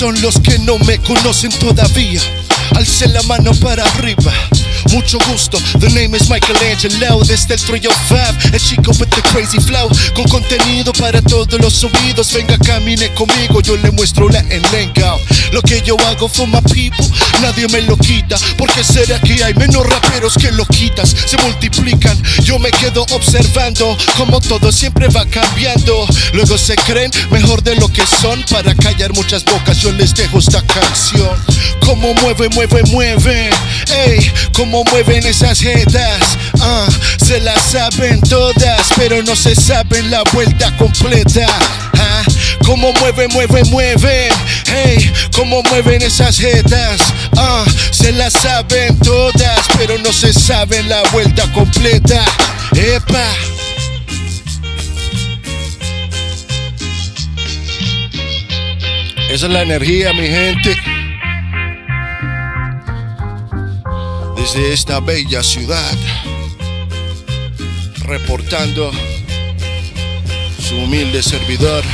son los que no me conocen todavía? Alce la mano para arriba. Mucho gusto, the name is Michelangelo Desde el 305, el chico with the crazy flow. Con contenido para todos los oídos. Venga, camine conmigo, yo le muestro la enlenga Lo que yo hago for my people, nadie me lo quita. Porque será que hay menos raperos que lo quitas. Se multiplican, observando Como todo siempre va cambiando. Luego se creen mejor de lo que son. Para callar muchas bocas yo les dejo esta canción. Como mueve, mueve, mueve. Ey, como mueven esas jetas. Ah, Se las saben todas Pero no se saben la vuelta completa. Ah, Como mueven, mueve, mueven Hey, como mueven esas jetas. Ah, Se las saben todas Pero no se saben la vuelta completa Esa es la energía, mi gente. Desde esta bella ciudad, reportando su humilde servidor.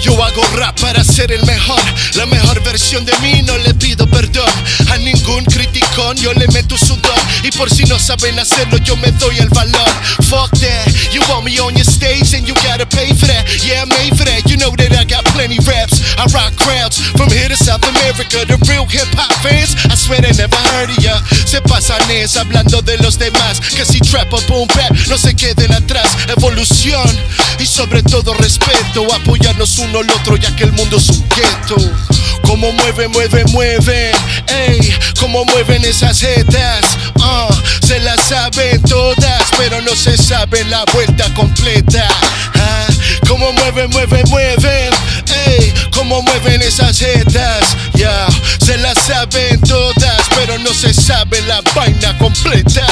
Yo hago rap para ser el mejor, la mejor versión de mí, no le pido perdón a ningún criticón, yo le meto sudor y por si no saben hacerlo yo me doy el valor. Fuck that, you want me on your stage and you gotta pay for that. Yeah, made for that, you know that I got plenty raps. I rock crowds from here to South America, the real hip hop fans. I swear they never heard of ya. Se pasan es hablando de los demás, que si trap o boom bap no se queden atrás. Evolución sobre todo respeto, apoyarnos uno al otro ya que el mundo es un gueto. Como mueve, mueve, mueven, ey, como mueven esas jetas, ah, se las saben todas, pero no se sabe la vuelta completa. Ah, como mueven, mueven, mueven, ey, como mueven esas jetas, ya, se las saben todas, pero no se sabe la vaina completa.